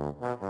Mm-hmm.